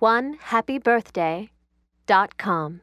onehappybirthday.com.